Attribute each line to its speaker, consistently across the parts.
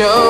Speaker 1: show.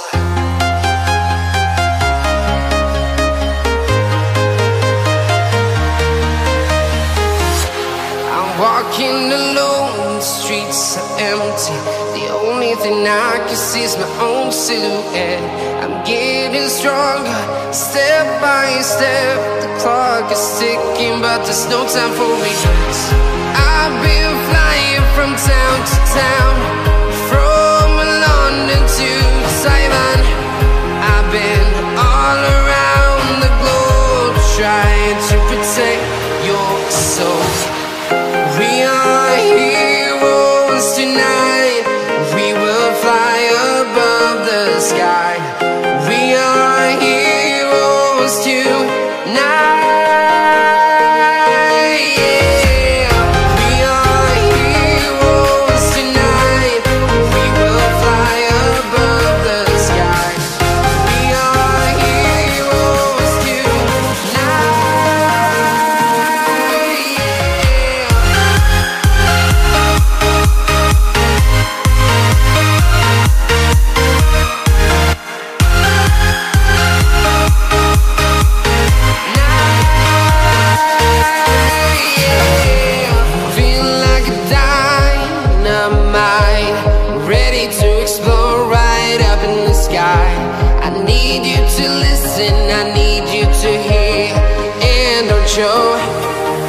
Speaker 1: thing I can see is my own silhouette. I'm getting stronger, step by step. The clock is ticking, but there's no time for regrets. I've been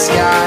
Speaker 1: sky.